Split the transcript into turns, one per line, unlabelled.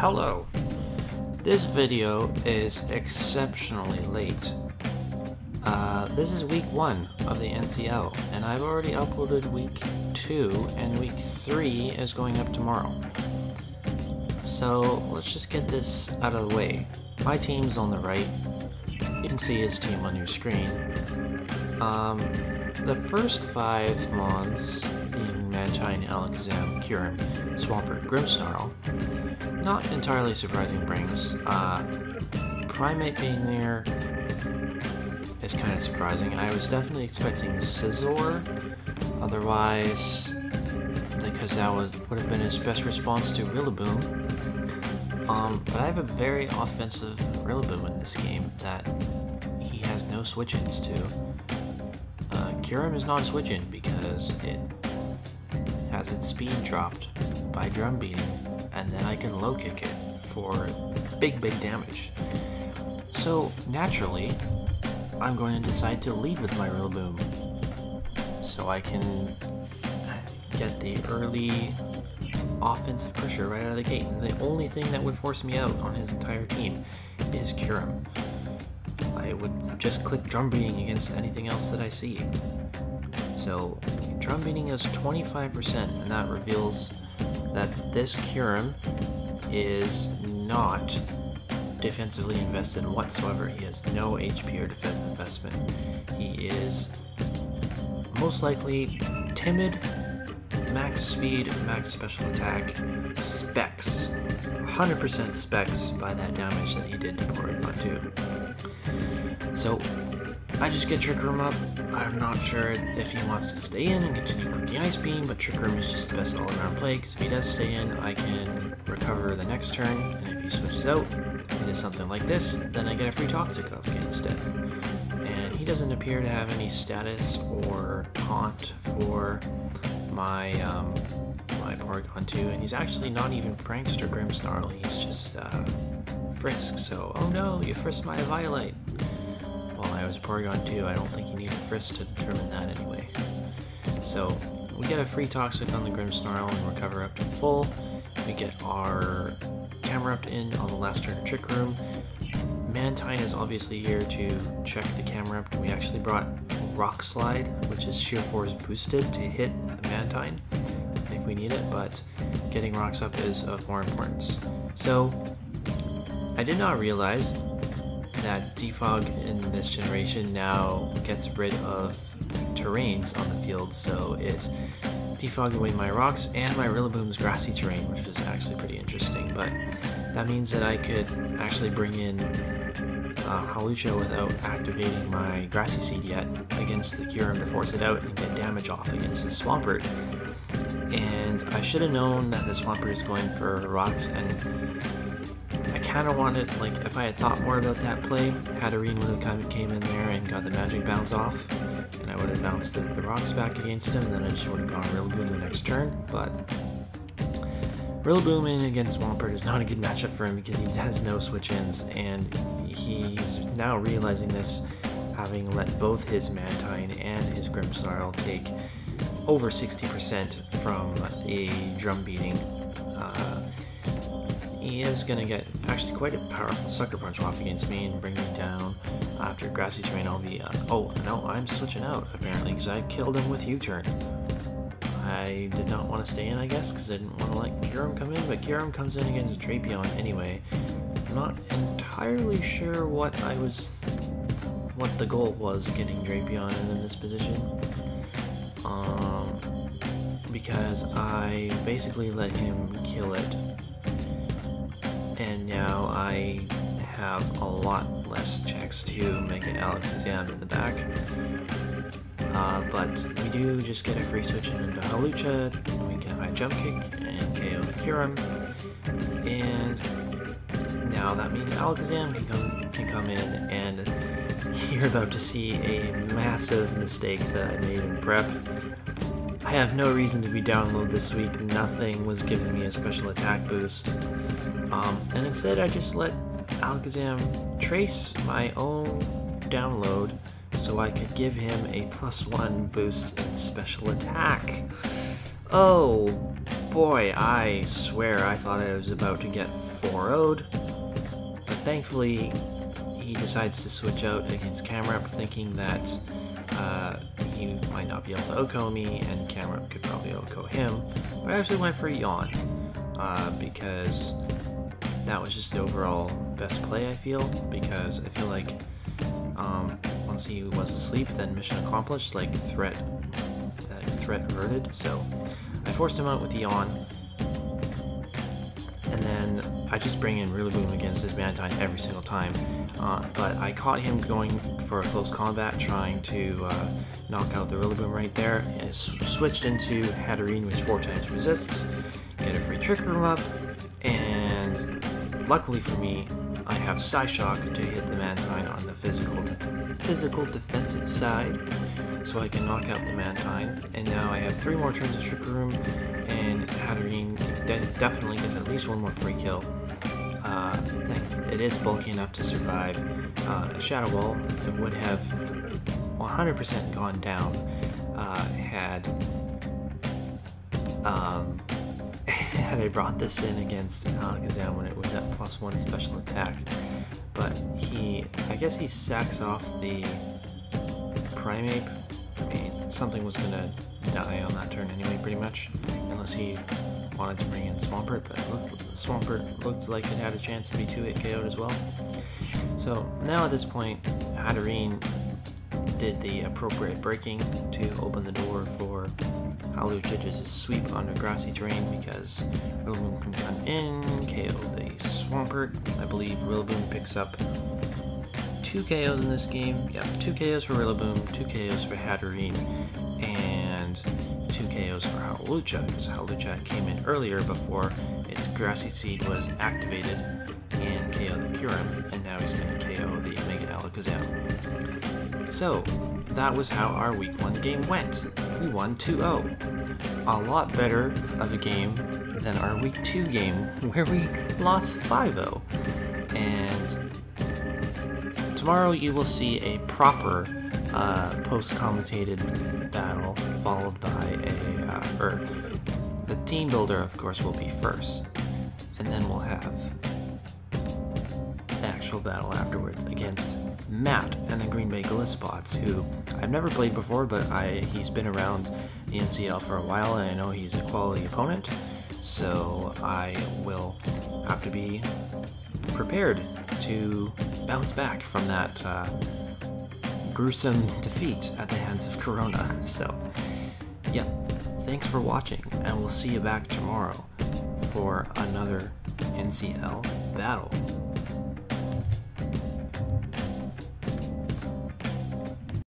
Hello. This video is exceptionally late. Uh, this is week one of the NCL, and I've already uploaded week two, and week three is going up tomorrow. So let's just get this out of the way. My team's on the right. You can see his team on your screen. Um, the first five Mons, being Mantine, Alakazam, Kyurem, Swampert, Grimmsnarl, not entirely surprising brings. Uh, Primeape being there is kind of surprising. And I was definitely expecting Scizor, otherwise, because that was, would have been his best response to Rillaboom. Um, but I have a very offensive Rillaboom in this game that he has no switch-ins to. Uh, Kyurem is not a switch-in because it has its speed dropped by drum beating, and then I can low kick it for big, big damage. So naturally, I'm going to decide to lead with my Rillaboom, so I can get the early offensive pressure right out of the gate. And the only thing that would force me out on his entire team is Kyurem. I would just click drum beating against anything else that I see. So drum beating is 25%, and that reveals that this Kyurem is not defensively invested whatsoever. He has no HP or defense investment. He is most likely timid, max speed, max special attack, specs. 100% specs by that damage that he did to Porygon 2. So, I just get Trick Room up. I'm not sure if he wants to stay in and continue clicking Ice Beam, but Trick Room is just the best all-around play, because if he does stay in, I can recover the next turn, and if he switches out, does something like this, then I get a free Toxic off instead. And he doesn't appear to have any status or taunt for my um, my Porygon 2, and he's actually not even Prankster Grimmsnarl, he's just uh, Frisk, so oh no, you frisked my Eviolite! Was Porygon 2, I don't think you need a Frisk to determine that anyway. So, we get a free Toxic on the Grimmsnarl and recover up to full. We get our Camerupt in on the last turn of Trick Room. Mantine is obviously here to check the Camerupt. We actually brought Rock Slide, which is Sheer Force boosted to hit the Mantine if we need it, but getting rocks up is of more importance. So, I did not realize that Defog in this generation now gets rid of terrains on the field, so it defogged away my rocks and my Rillaboom's grassy terrain, which was actually pretty interesting, but that means that I could actually bring in uh, Hawlucha without activating my Grassy Seed yet against the Kyurem to force it out and get damage off against the Swampert. And I should have known that the Swampert is going for rocks, and I kind of wanted, like, if I had thought more about that play, Hatterene would have kind of came in there and got the magic bounce off, and I would have bounced the, the rocks back against him, and then I just would have gone Rillaboom the next turn, but Rillaboom in against Swampert is not a good matchup for him because he has no switch-ins, and he's now realizing this, having let both his Mantine and his Grimmsnarl take over 60% from a drum beating. He is going to get actually quite a powerful Sucker Punch off against me and bring me down. After Grassy Terrain, I'll be... Uh, oh, no, I'm switching out, apparently, because I killed him with U-Turn. I did not want to stay in, I guess, because I didn't want to let Kyurem come in, but Kyurem comes in against Drapion anyway. I'm not entirely sure what I was... what the goal was getting Drapion in this position. Um, because I basically let him kill it. And now I have a lot less checks to make an Alakazam in the back. Uh, but we do just get a free switch into Hawlucha, we can high jump kick and KO the Kyurem, and now that means Alakazam can come, can come in, and you're about to see a massive mistake that I made in prep. I have no reason to be download this week, nothing was giving me a special attack boost, um, and instead I just let Alakazam trace my own download so I could give him a plus one boost in special attack. Oh, boy, I swear I thought I was about to get 4 0'd. But thankfully, he decides to switch out against Camerupt, thinking that uh, he might not be able to OHKO me, and Camerupt could probably OHKO him. But I actually went for Yawn, uh, because that was just the overall best play, I feel, because I feel like um, once he was asleep, then mission accomplished, like threat, threat averted. So I forced him out with Yawn, and then I just bring in Rillaboom against his Mantine every single time. Uh, but I caught him going for a close combat, trying to uh, knock out the Rillaboom right there, and switched into Hatterene, which four times resists, get a free Trick Room up, and luckily for me, I have Psyshock to hit the Mantine on the physical physical defensive side, so I can knock out the Mantine. And now I have three more turns of Trick Room, and Hatterene de definitely gets at least one more free kill. Uh, it is bulky enough to survive. Uh, a Shadow Ball it would have 100% gone down uh, had um, had I brought this in against Alakazam when it was at plus one special attack. But he, I guess he sacks off the Primeape. I mean, something was gonna die on that turn anyway, pretty much, unless he wanted to bring in Swampert, but looked, Swampert looked like it had a chance to be 2-hit KO'd as well. So now at this point, Hatterene did the appropriate breaking to open the door for Hawlucha's sweep onto grassy terrain because Rillaboom can come in, KO the Swampert. I believe Rillaboom picks up two KOs in this game. Yep, two KOs for Rillaboom, two KOs for Hatterene, and two KOs for Hawlucha because Hawlucha came in earlier before its Grassy Seed was activated and KO the Kyurem, and now he's going to KO the Mega Alakazam. So, that was how our Week 1 game went. We won 2-0. A lot better of a game than our Week 2 game, where we lost 5-0. And tomorrow you will see a proper uh, post-commentated battle, followed by a, uh, or the team builder, of course, will be first. And then we'll have the actual battle afterwards against Matt and the Green Bay Glispots, who I've never played before, but I he's been around the NCL for a while, and I know he's a quality opponent. So I will have to be prepared to bounce back from that uh, gruesome defeat at the hands of Corona. So, yeah, thanks for watching, and we'll see you back tomorrow for another NCL battle.